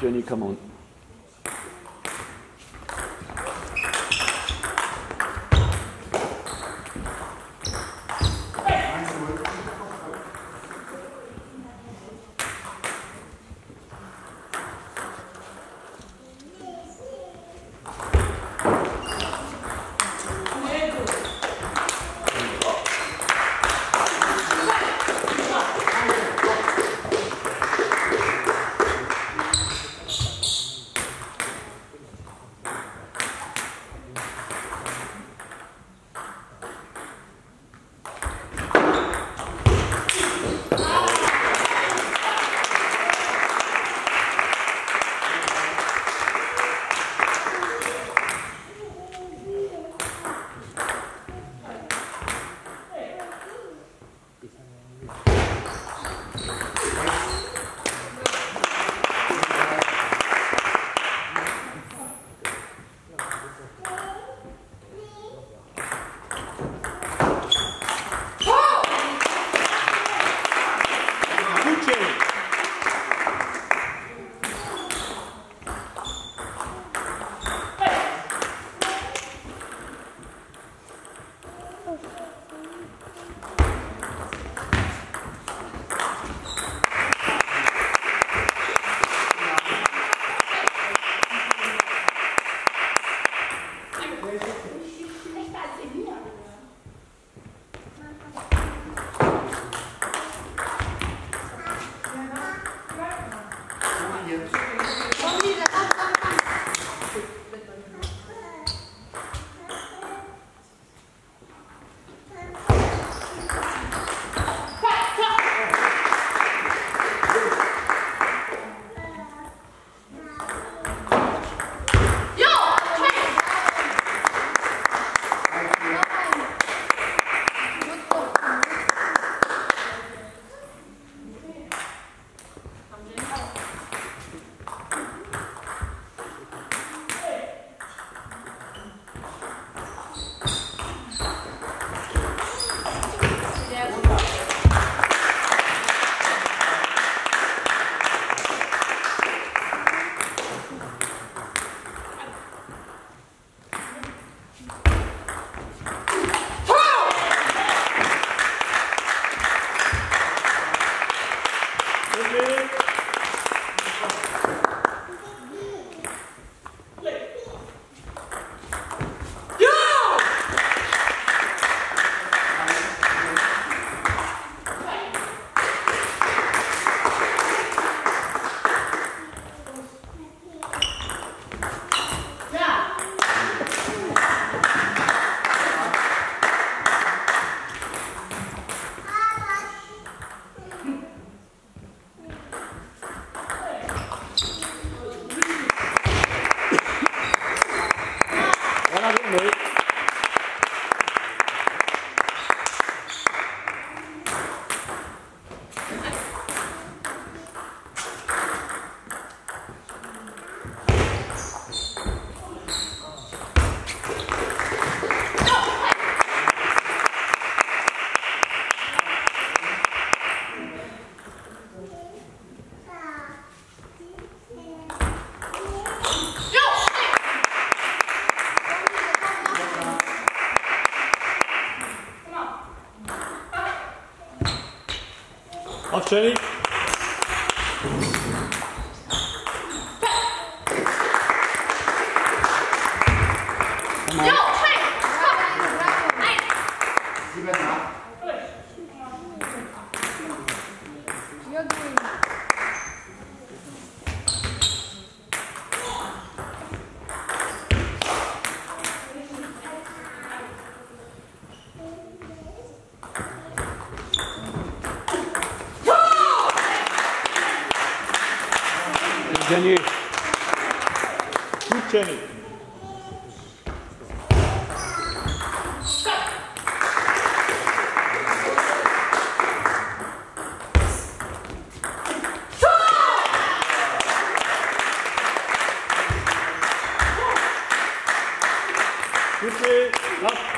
Jenny, come on. Jenny? No! Good Jenny. Good play.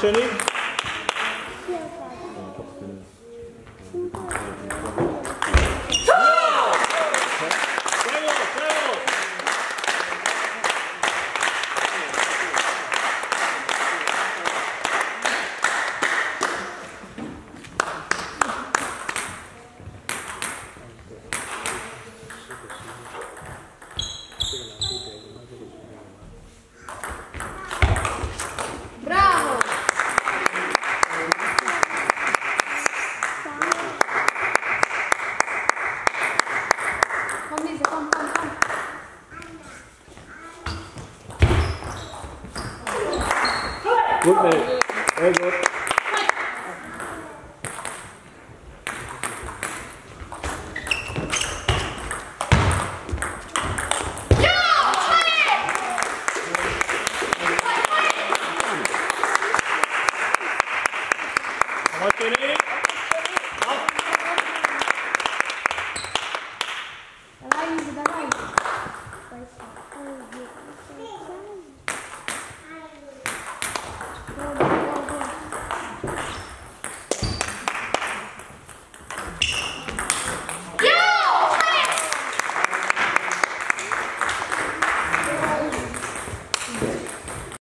Jenny. Yeah. Very good.